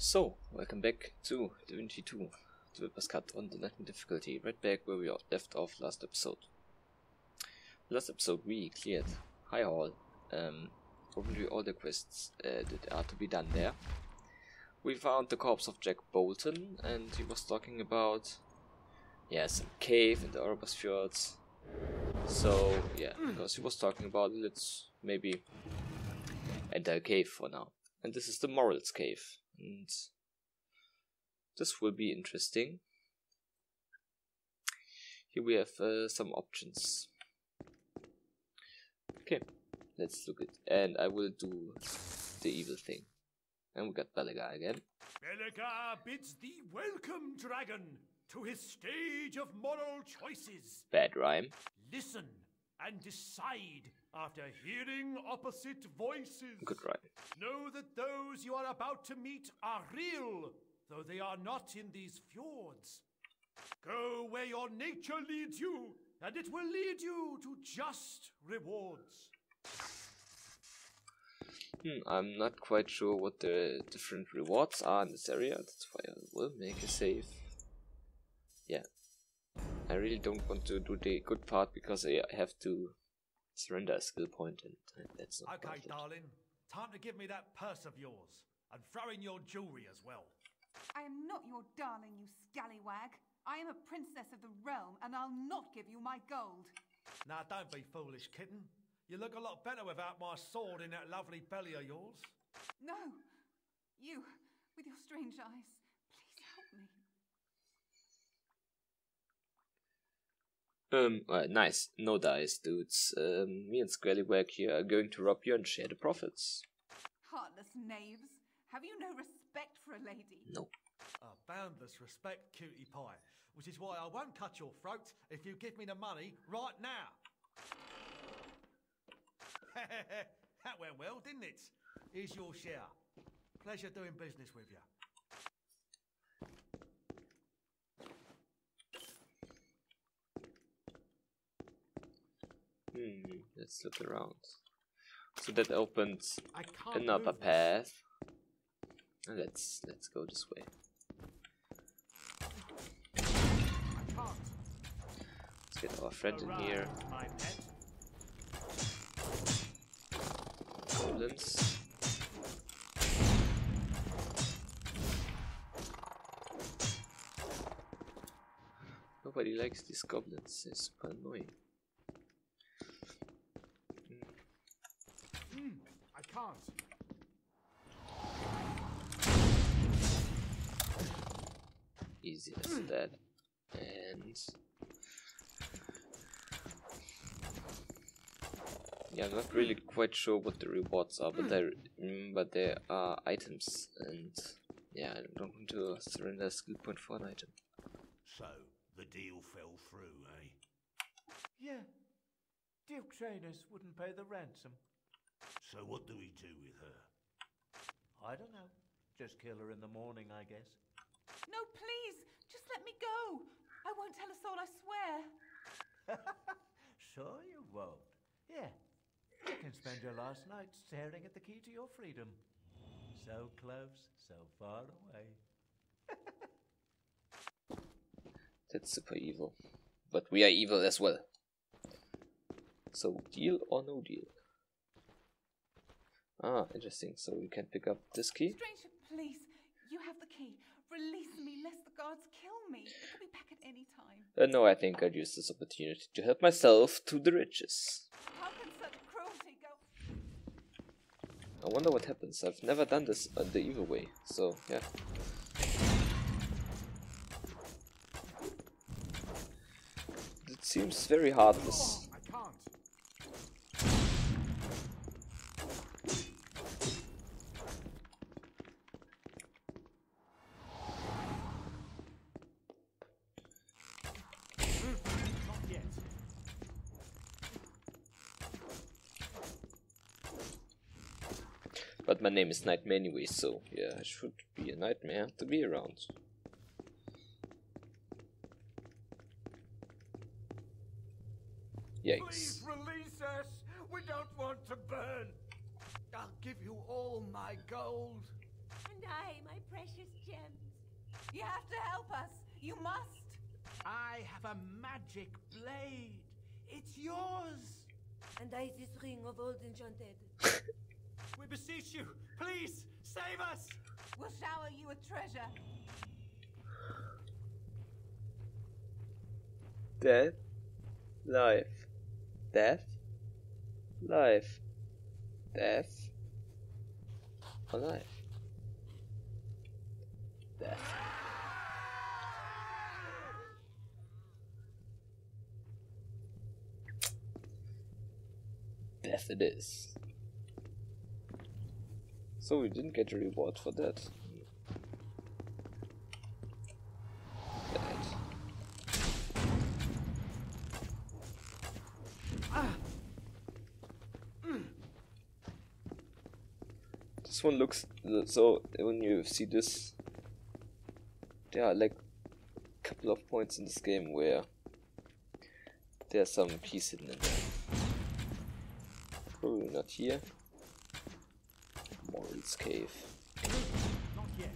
So, welcome back to Divinity 2, Developer's Cut on the Nightmare difficulty, right back where we left off last episode. Last episode we cleared High Hall, um, opened all the quests uh, that are to be done there. We found the corpse of Jack Bolton, and he was talking about, yeah, some cave in the Orobas Fjords. So, yeah, because he was talking about it, let's maybe enter a cave for now. And this is the Morals Cave and this will be interesting. Here we have uh, some options. Okay, let's look at and I will do the evil thing. And we got Belaga again. Belaga bids thee welcome, dragon, to his stage of moral choices. Bad rhyme. Listen and decide after hearing opposite voices. Good. Know that those you are about to meet are real, though they are not in these fjords. Go where your nature leads you, and it will lead you to just rewards. Hmm, I'm not quite sure what the different rewards are in this area. That's why I will make a save. Yeah. I really don't want to do the good part because I have to surrender a skill point and, and that's not Okay, worth darling. Time to give me that purse of yours, and throw in your jewelry as well. I am not your darling, you scallywag. I am a princess of the realm, and I'll not give you my gold. Now, don't be foolish, kitten. You look a lot better without my sword in that lovely belly of yours. No! You, with your strange eyes, please help me. Um, uh, nice. No dice, dudes. Um, me and Scallywag here are going to rob you and share the profits. Heartless knaves. Have you no respect for a lady? No. A boundless respect, cutie pie, which is why I won't cut your throat if you give me the money right now. that went well, didn't it? Here's your share. Pleasure doing business with you. Hmm, let's look around. So that opens another path. And let's let's go this way. I can't. Let's get our friend in here. Around, my pet. Goblins. Nobody likes these goblins. They're super annoying. Hmm, I can't. Easy as that. And yeah, I'm not really quite sure what the rewards are, but there, mm, but there are items, and yeah, I don't want to surrender a skill point for an item. So, the deal fell through, eh? Yeah. Duke Janus wouldn't pay the ransom. So what do we do with her? I don't know. Just kill her in the morning, I guess. No, please! Just let me go! I won't tell a soul, I swear! Sure you won't. Yeah. You can spend your last night staring at the key to your freedom. So close, so far away. That's super evil, but we are evil as well. So deal or no deal? Ah, interesting. So we can pick up this key. Stranger, please, you have the key. Release me, lest the guards kill me. They could be back at any time. Uh, no, I think I'd use this opportunity to help myself to the riches. How can such cruelty go? I wonder what happens. I've never done this uh, the evil way, so yeah. It seems very heartless. I can't. Not yet. But my name is Nightmare anyway, so yeah, I should be a nightmare to be around. Yikes. Please release us. We don't want to burn. I'll give you all my gold. And I, my precious gems. You have to help us. You must. I have a magic blade. It's yours. And I this ring of old enchanted. We beseech you, please save us. We'll shower you with treasure. Death, life, death, life, death, alive, death. Death it is. So we didn't get a reward for that. This one looks so when you see this, there are like a couple of points in this game where there's some piece hidden in there. Probably not here. Moral's cave. Not yet.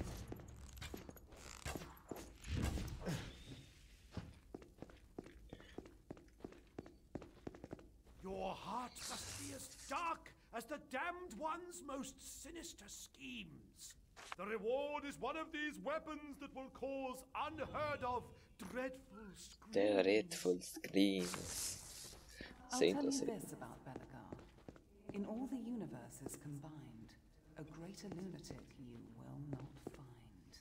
Your heart must be as dark as the damned one's most sinister schemes. The reward is one of these weapons that will cause unheard of dreadful screams. Dreadful screams. I'll tell you this about Belagar. In all the universes combined, a greater lunatic you will not find.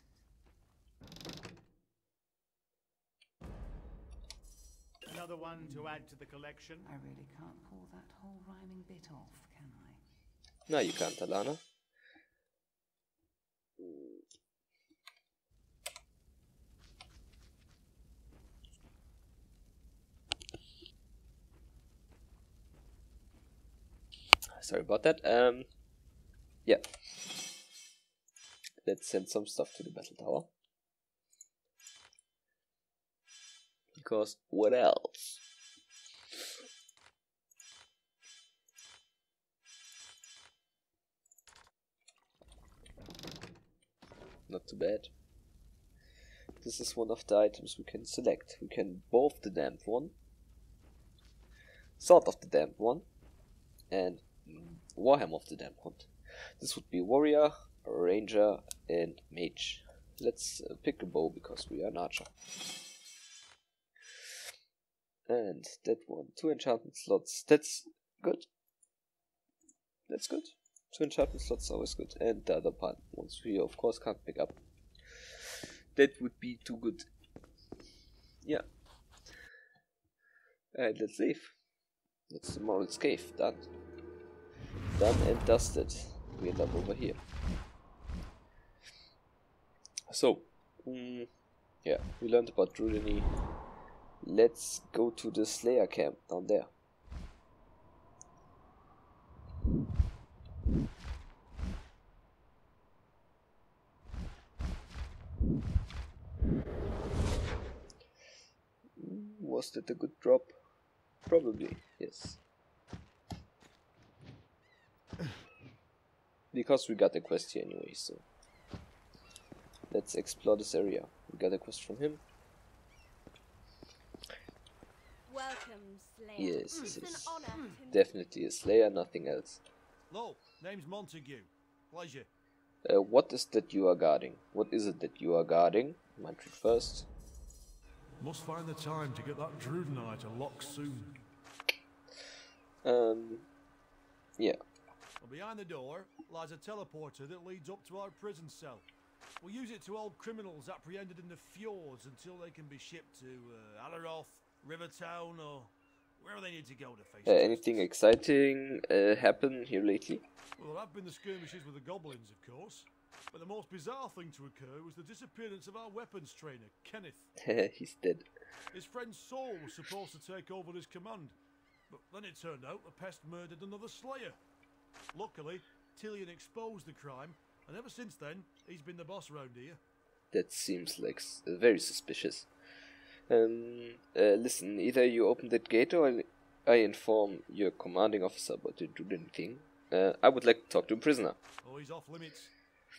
Another one to add to the collection. I really can't pull that whole rhyming bit off, can I? No, you can't, Alana. Sorry about that. Um, yeah. Let's send some stuff to the battle tower. Because what else? Not too bad. This is one of the items we can select. We can both the damp one, Sword of the damp one, and Warhammer of the damp one. This would be warrior, ranger, and mage. Let's uh, pick a bow because we are an archer. And that one, two enchantment slots. That's good. That's good. Two enchantment slots always good. And the other part, once we of course can't pick up. That would be too good. Yeah. And let's leave. That's the Moral's Cave. Done. Done and dusted. We end up over here. So, mm, yeah, we learned about Drudanae. Let's go to the Slayer camp down there. Was that a good drop? Probably, yes. Because we got a quest here anyway, so. Let's explore this area. We got a quest from him. Welcome, Slayer. Yes, it's this an honor definitely a Slayer, nothing else. Lo, name's Montague. Pleasure. Uh, what is that you are guarding? What is it that you are guarding? Might first. Must find the time to get that Drudanae unlocked soon. Um, yeah. Well, behind the door lies a teleporter that leads up to our prison cell. We'll use it to hold criminals apprehended in the fjords until they can be shipped to uh, Aleroth, Rivertown, or wherever they need to go to face Uh, anything exciting uh, happen here lately? Well, there have been the skirmishes with the goblins, of course. But the most bizarre thing to occur was the disappearance of our weapons trainer, Kenneth. He's dead. His friend Saul was supposed to take over his command, but then it turned out the pest murdered another slayer. Luckily, Tillian exposed the crime, and ever since then, he's been the boss round here. That seems like s- very suspicious. Um, uh, listen, either you open that gate or I- inform your commanding officer about to do anything. Uh, I would like to talk to a prisoner. Oh, he's off limits.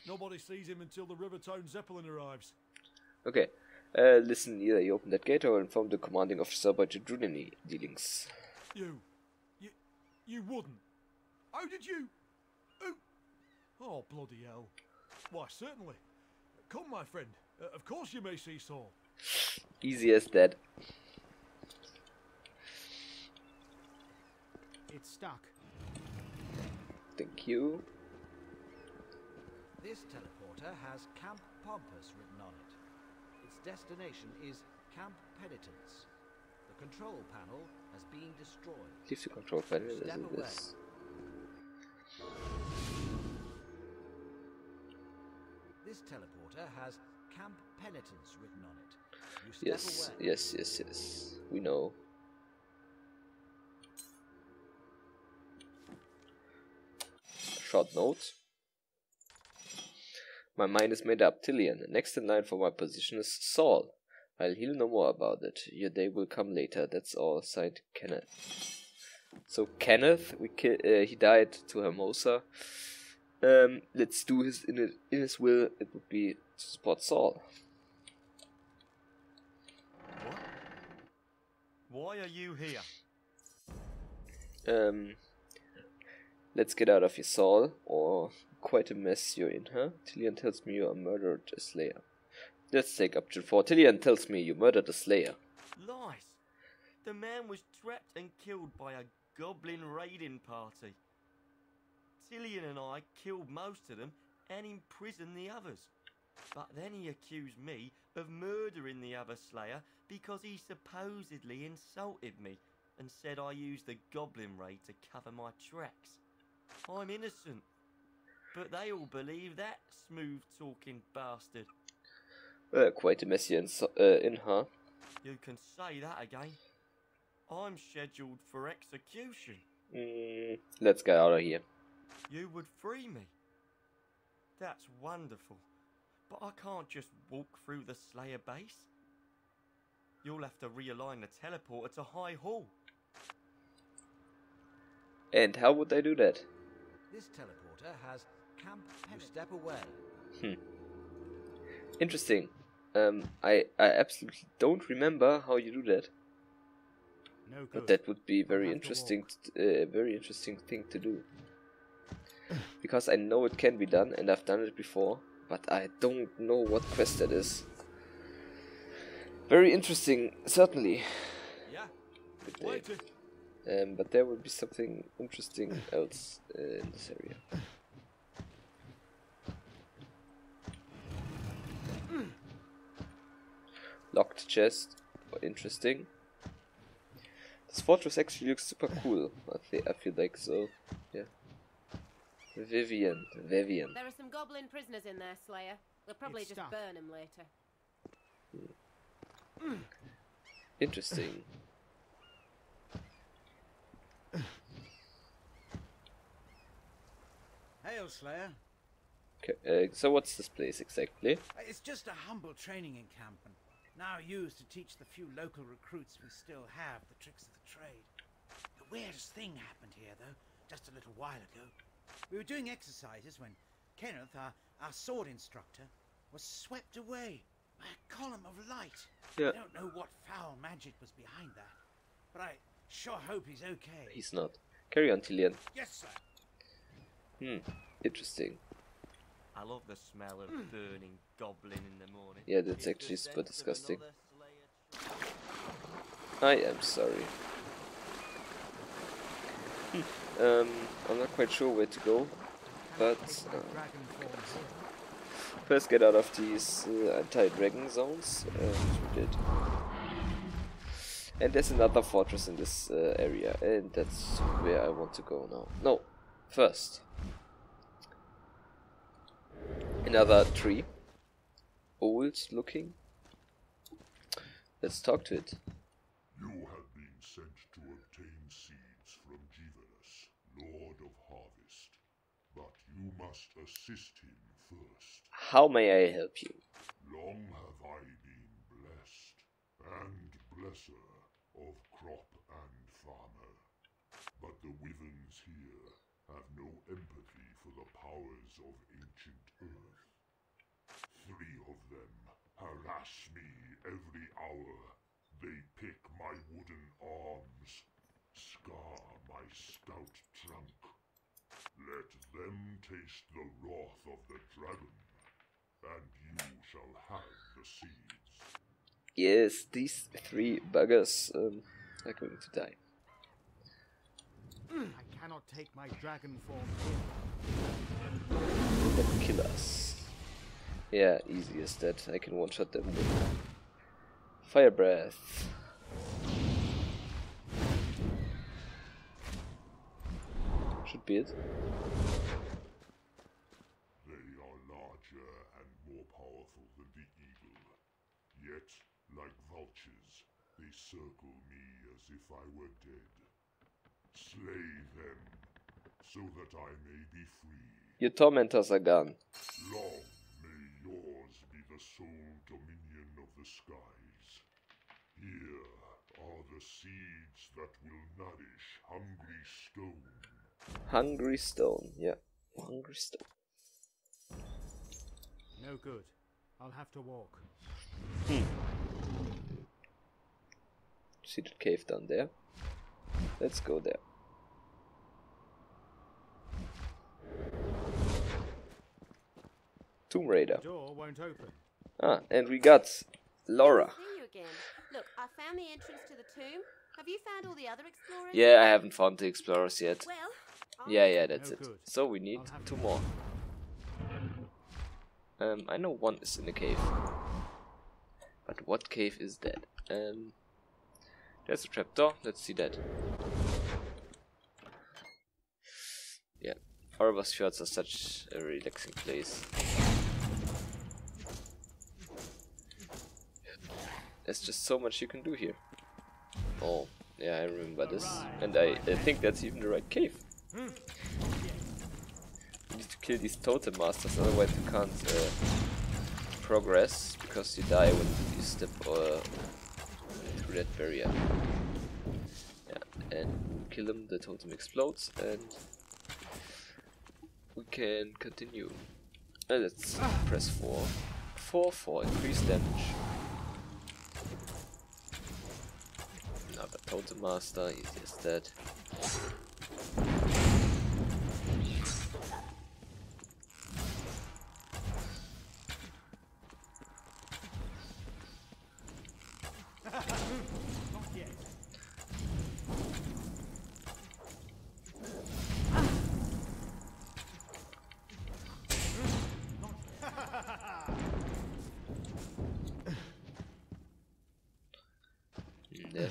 Nobody sees him until the Rivertown Zeppelin arrives. Okay. Uh, listen, either you open that gate or inform the commanding officer about your Drunini dealings. You. You. You wouldn't. How did you. Who? Oh, bloody hell. Why, certainly. Come, my friend. Uh, of course you may see Saul. Easy as that. It's stuck. Thank you. This teleporter has Camp Pompous written on it. Its destination is Camp Penitence. The control panel has been destroyed. Leave the control panel as Step it away. is. This teleporter has Camp Penitence written on it. Yes, yes, yes, yes. We know. Short note. My mind is made up, Tillian. Next in line for my position is Saul. I'll he'll more about it. Your day will come later. That's all. Signed, Kenneth. So Kenneth, we ki- uh, he died to Hermosa. Um, let's do his in, it, in his will. It would be to support Saul. What? Why are you here? Um, let's get out of here, Saul, or quite a mess you're in, huh? Tillian tells me you are murdered a slayer. Let's take option four. Tillian tells me you murdered a slayer. Lies. The man was trapped and killed by a goblin raiding party. Tillian and I killed most of them and imprisoned the others. But then he accused me of murdering the other slayer because he supposedly insulted me and said I used the goblin raid to cover my tracks. I'm innocent. But they all believe that smooth talking bastard. Uh, quite a mess you're in, so- uh, in, huh? You can say that again. I'm scheduled for execution. Mm, let's get out of here. You would free me. That's wonderful. But I can't just walk through the Slayer base. You'll have to realign the teleporter to High Hall. And how would they do that? This teleporter has Camp Penitence. Step away. Hmm. Interesting. Um, I, I absolutely don't remember how you do that. No But that would be very interesting, t- uh, very interesting thing to do. Because I know it can be done, and I've done it before, but I don't know what quest that is. Very interesting, certainly. Yeah. Good day. Um, but there would be something interesting else uh, in this area. Locked chest, interesting. This fortress actually looks super cool. I, thi- I feel like so. Yeah. Vivian, Vivian. There are some goblin prisoners in there, Slayer. We'll probably It's just stuck. burn them later. Interesting. Hail, Slayer. Okay, uh, so what's this place exactly? It's just a humble training encampment, now used to teach the few local recruits we still have the tricks of the trade. The weirdest thing happened here, though, just a little while ago. We were doing exercises when Kenneth, our, our sword instructor, was swept away by a column of light. Yeah. I don't know what foul magic was behind that, but I sure hope he's okay. He's not. Carry on, Tillian. Yes, sir. Hmm, interesting. I love the smell of burning goblin in the morning. Yeah, that's It's actually super disgusting. I am sorry. Hmm, Um, I'm not quite sure where to go, but uh, first get out of these uh, anti-dragon zones, and we did. And there's another fortress in this uh, area, and that's where I want to go now. No, first. Another tree. Old looking. Let's talk to it. You have been sent to obtain seeds from Jivalas, Lord of Harvest. But you must assist him first. How may I help you? Long have I been blessed, and blesser of crop and farmer. But the wyverns here have no empathy for the powers of ancient earth. Three of them harass harass me every hour. They pick my wooden arms, scar my stout trunk. Let them taste the wrath of the dragon, and you shall have the seeds. Yes, these three buggers um, are going to die. I cannot take my dragon form Let them kill us. Yeah, easy as that. I can one-shot them with fire breath. Should be it. They are larger and more powerful than the eagle. Yet, like vultures, they circle me as if I were dead. Slay them, so that I may be free. Your tormentors are gone. Long may yours be the sole dominion of the skies. Here are the seeds that will nourish hungry stone. Hungry stone, yeah. Hungry stone. No good. I'll have to walk. Hmm. See the cave down there? Let's go there. Tomb Raider. Door won't open. Ah, and we got Laura. You again. Look, I found the entrance to the tomb. Have you found all the other explorers? Yeah, I haven't found the explorers yet. Well, Yeah, yeah, that's No it. good. So we need two more. Um, I know one is in the cave. But what cave is that? Um, there's a trapdoor. Let's see that. Yeah, Orobas Fjords are such a relaxing place. There's just so much you can do here. Oh, yeah, I remember this. And I, I think that's even the right cave. You need to kill these totem masters, otherwise you can't uh, progress because you die when you step uh, through that barrier. Yeah, and kill them, the totem explodes, and we can continue. Uh, let's press 4. 4 for increased damage. Another totem master, as that.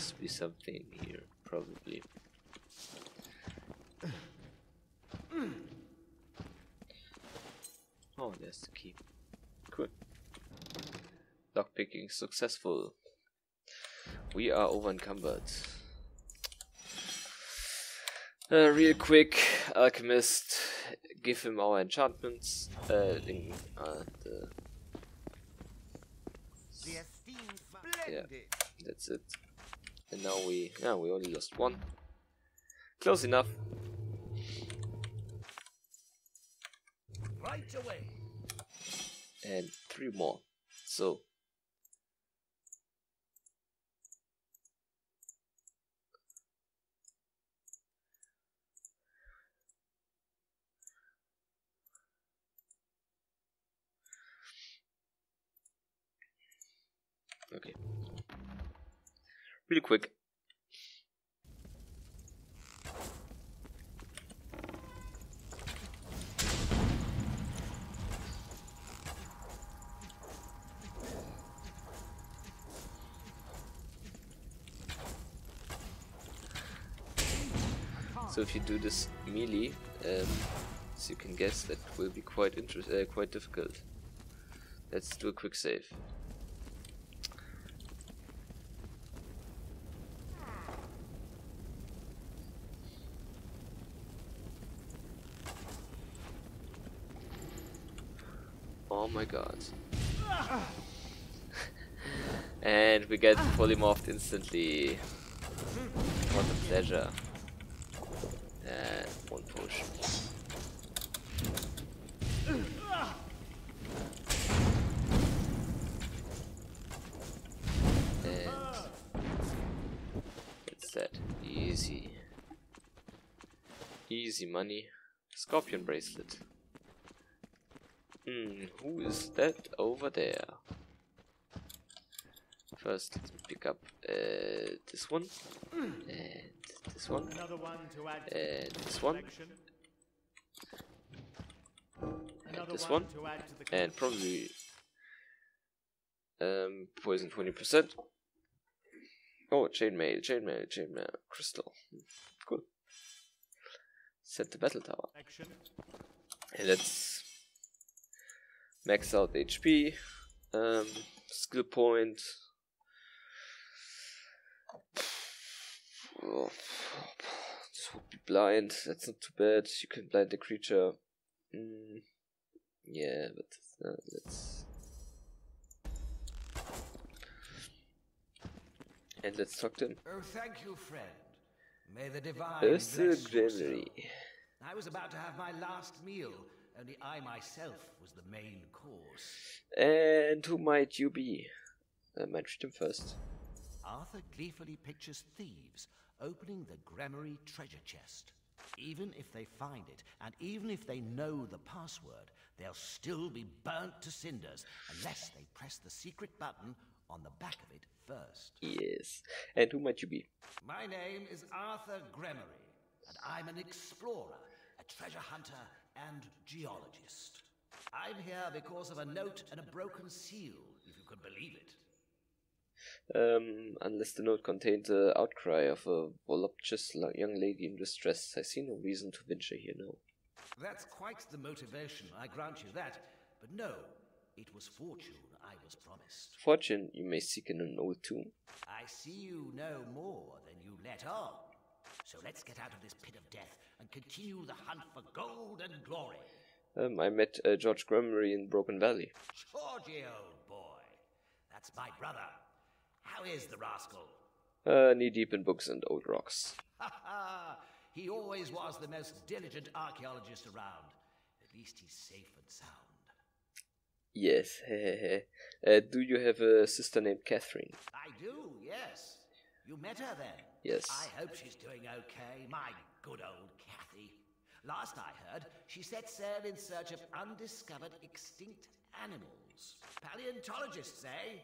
To be something here, probably. Oh, there's the key. Cool. Lockpicking successful. We are over encumbered. Uh, real quick, alchemist, give him our enchantments. Uh, in, uh, the, yeah, that's it. And now we, yeah, we only lost one. Close enough. Right away. and three more. So Okay. Really quick. So if you do this melee, um, as you can guess, that will be quite interest, uh, quite difficult. Let's do a quick save. get fully morphed instantly. What a pleasure. And one push. And it's that. Easy. Easy money. Scorpion bracelet. Hmm, who is that over there? First, let's pick up uh, this one, and this one, Another one to add to and this one, and this one one, to add to the and probably um, poison 20%. Oh, chainmail, chainmail, chainmail, crystal. Cool. Set the battle tower. And let's max out HP, um, skill point. Oh, this would be blind. That's not too bad. You can blind the creature. Mm, yeah, but uh, let's. And let's talk to him. Oh, thank you, friend. May the divine Ursa bless your soul. Gremory. I was about to have my last meal, only I myself was the main course. And who might you be? I might read him first. Arthur gleefully pictures thieves opening the Gremory treasure chest. Even if they find it, and even if they know the password, they'll still be burnt to cinders unless they press the secret button on the back of it first. Yes. And who might you be? My name is Arthur Gremory, and I'm an explorer, a treasure hunter, and geologist. I'm here because of a note and a broken seal, if you could believe it. Um, unless the note contained the outcry of a voluptuous young lady in distress, I see no reason to venture here now. That's quite the motivation, I grant you that. But no, it was fortune I was promised. Fortune you may seek in an old tomb. I see you know more than you let on. So let's get out of this pit of death and continue the hunt for gold and glory. Um, I met uh, George Gremory in Broken Valley. Georgie, old boy. That's my brother. How is the rascal? Uh, knee deep in books and old rocks. Ha ha! He always was the most diligent archaeologist around. At least he's safe and sound. Yes, uh, do you have a sister named Catherine? I do, yes. You met her then? Yes. I hope she's doing okay, my good old Cathy. Last I heard, she set sail in search of undiscovered extinct animals. Paleontologists, eh?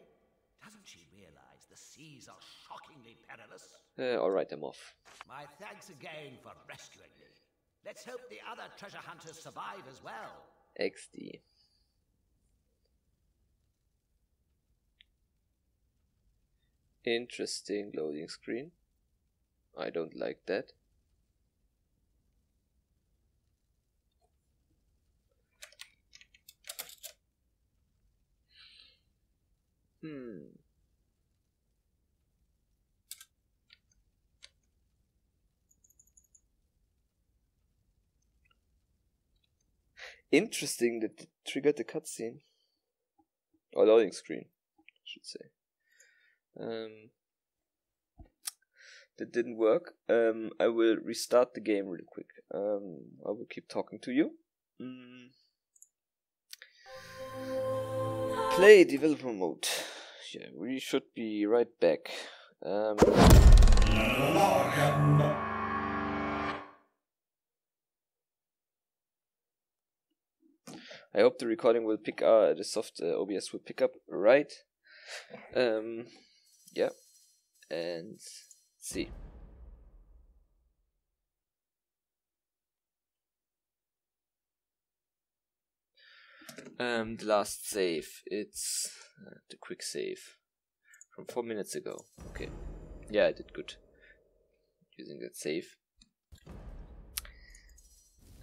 Doesn't she realize the seas are shockingly perilous? Uh, alright, I'm off. My thanks again for rescuing me. Let's hope the other treasure hunters survive as well. XD. Interesting loading screen. I don't like that. Hmm. Interesting that it triggered the cutscene. Or loading screen, I should say. Um, that didn't work. Um, I will restart the game really quick. Um, I will keep talking to you. Mm. Play developer mode. Yeah, we should be right back. Um, I hope the recording will pick uh, the soft uh, OBS will pick up right. Um, yeah, and see. Um, the last save. It's uh, the quick save from four minutes ago. Okay, yeah, I did good using that save.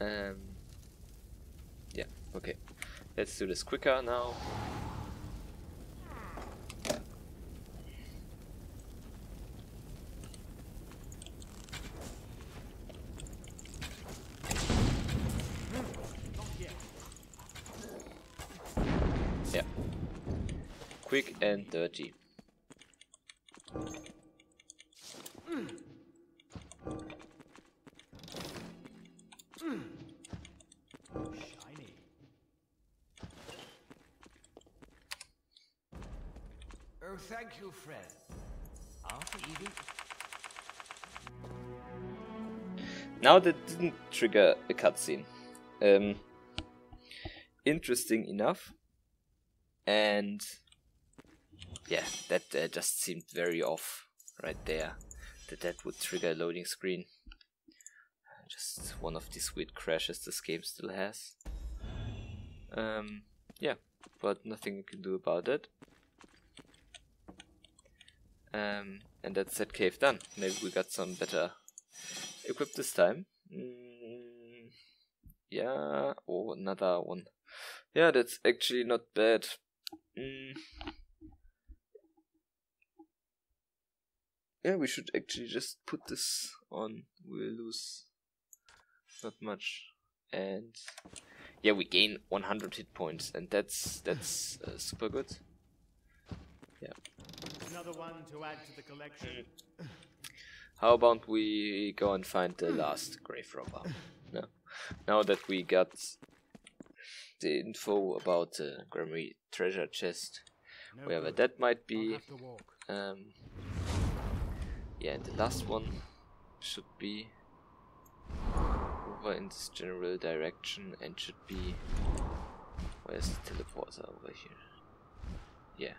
Um, yeah, okay. Let's do this quicker now. Yeah. Quick and dirty. Shiny. Oh, thank you, friend. Arthur even. now that didn't trigger a cutscene. Um, interesting enough, and yeah, that uh, just seemed very off right there. That that would trigger a loading screen. Just one of these weird crashes this game still has. Um, yeah, but nothing you can do about it. Um, and that's that cave done. Maybe we got some better equipped this time. Mm, yeah, oh, another one. Yeah, that's actually not bad. Mm. Yeah, we should actually just put this on. We'll lose not much. And yeah, we gain 100 hit points, and that's that's uh, super good. Yeah. Another one to add to the collection. How about we go and find the last grave robber? No. Now that we got the info about the Gremory treasure chest, No wherever good. that might be. have to walk. Um, yeah, and the last one should be over in this general direction and should be. Where's the teleporter over here? Yeah.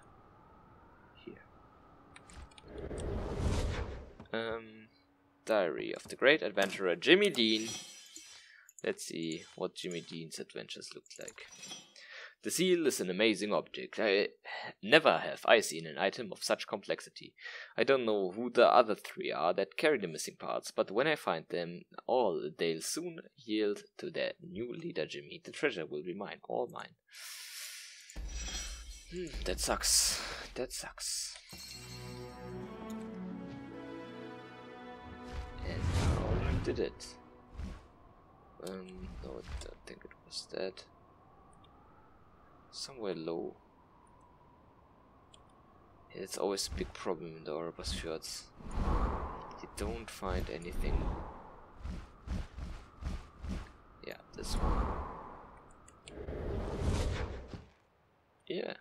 Here. Um, Diary of the Great Adventurer Jimmy Dean. Let's see what Jimmy Dean's adventures look like. The seal is an amazing object. I never have I seen an item of such complexity. I don't know who the other three are that carry the missing parts, but when I find them all, they'll soon yield to their new leader Jimmy. The treasure will be mine, all mine. Hmm, that sucks. That sucks. And how did it. Um, no, I don't think it was that. Somewhere low. It's always a big problem in the Orobas Fjords. You don't find anything. Yeah, this one. Yeah.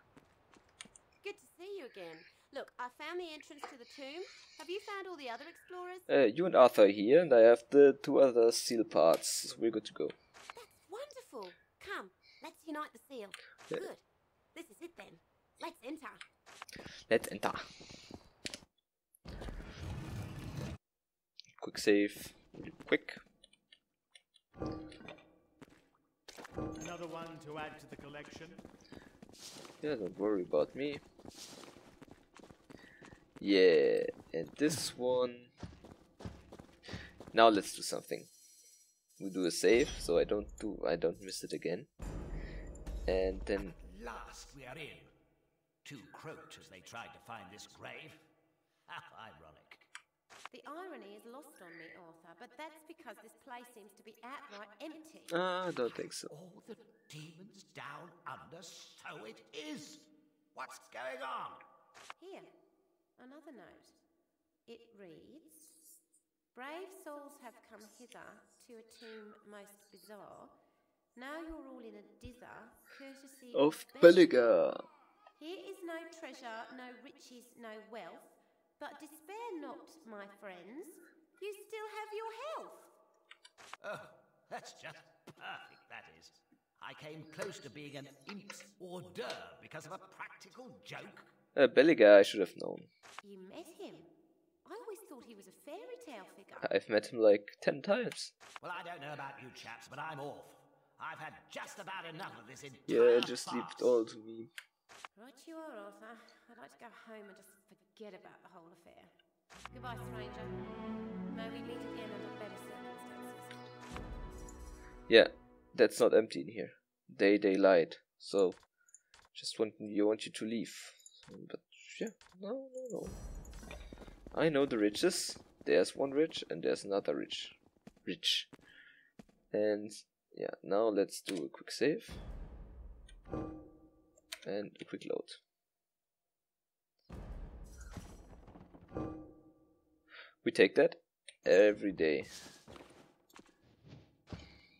Good to see you again. Look, I found the entrance to the tomb. Have you found all the other explorers? Uh, you and Arthur are here, and I have the two other seal parts. So we're good to go. That's wonderful. Come, let's unite the seal. Yeah. Good. This is it then. Let's enter. Let's enter. Quick save. Quick. Another one to add to the collection. Yeah, don't worry about me. Yeah, and this one. Now let's do something. We do a save, so I don't do I don't miss it again. And then Last we are in. Two croaked as they tried to find this grave. How ironic. The irony is lost on me, Arthur, but that's because this place seems to be outright empty. ah, I don't think so. All the demons down under, so it is. What's going on? Here, another note. It reads Brave souls have come hither to a tomb most bizarre. Now you're all in a dither, courtesy Of Bel- Belliger. Here is no treasure, no riches, no wealth. But despair not, my friends. You still have your health. Oh, that's just perfect, that is. I came close to being an imp's hors d'oeuvre because of a practical joke. Uh, Belliger, I should have known. You met him. I always thought he was a fairy tale figure. I've met him like ten times. Well, I don't know about you chaps, but I'm off. I've had just about enough of this entire Yeah, just leave it all to me. Right you are, Arthur. I'd like to go home and just forget about the whole affair. Goodbye, stranger. May we meet again under better circumstances. Yeah, that's not empty in here. They they lied. So just want you want you to leave. But yeah, no no no. I know the riches. There's one rich and there's another rich. Rich. And yeah, now let's do a quick save. And a quick load. We take that every day.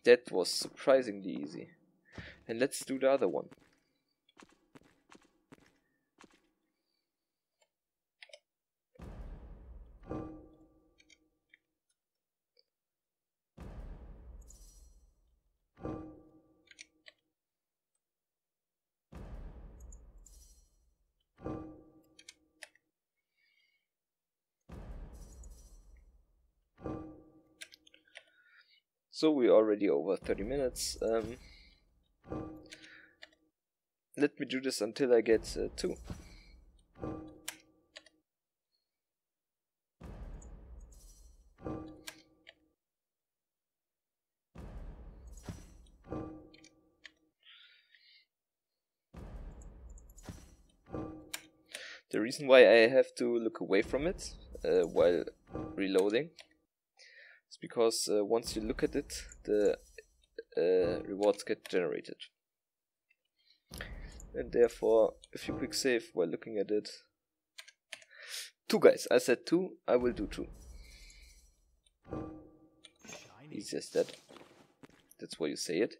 That was surprisingly easy. And let's do the other one. So we're already over 30 minutes. Um, let me do this until I get uh, 2. The reason why I have to look away from it uh, while reloading is because uh, once you look at it, the uh, rewards get generated. And therefore, if you quick save while looking at it, two guys, I said two, I will do two. Easy as that. That's why you say it.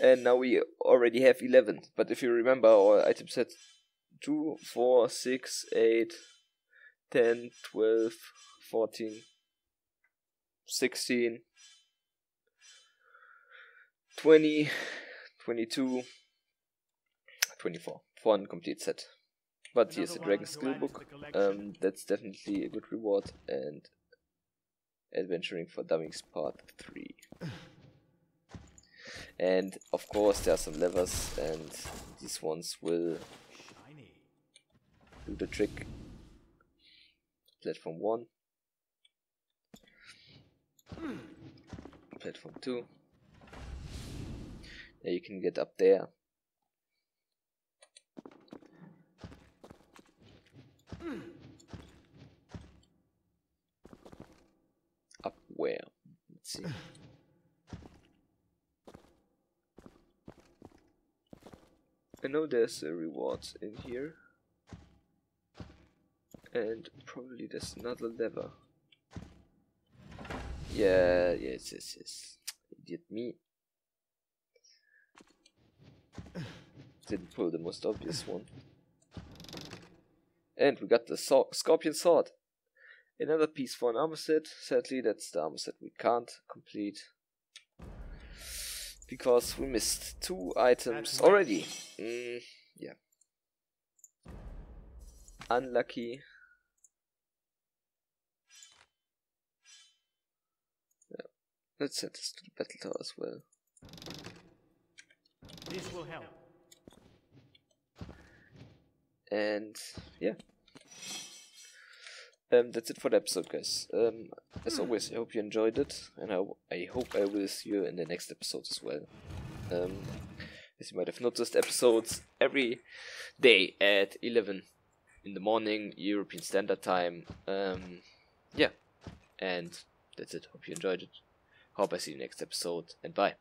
And now we already have 11. But if you remember our item set 2, 4, 6, 8, 10, 12, 14, 16, 20, 22, 24 for a complete set. But here's a Dragon Skill Book. Um, that's definitely a good reward. And Adventuring for Dummies Part 3. And of course there are some levers and these ones will do the trick. Platform 1. Hmm. Platform 2. Yeah, you can get up there. Hmm. Up where? Let's see. I know there's a reward in here. And probably there's another lever. Yeah, yes, yes, yes. Idiot me. Didn't pull the most obvious one. And we got the so Scorpion Sword. Another piece for an armor set. Sadly, that's the armor set we can't complete. Because we missed two items already. Mm, yeah. Unlucky. Let's set this to the battle tower as well. This will help. And yeah. Um, that's it for the episode, guys. Um, as always, I hope you enjoyed it, and I, I hope I will see you in the next episode as well. Um, as you might have noticed, episodes every day at 11 in the morning, European Standard Time. Um, yeah, and that's it. Hope you enjoyed it. Hope I see you next episode, and bye.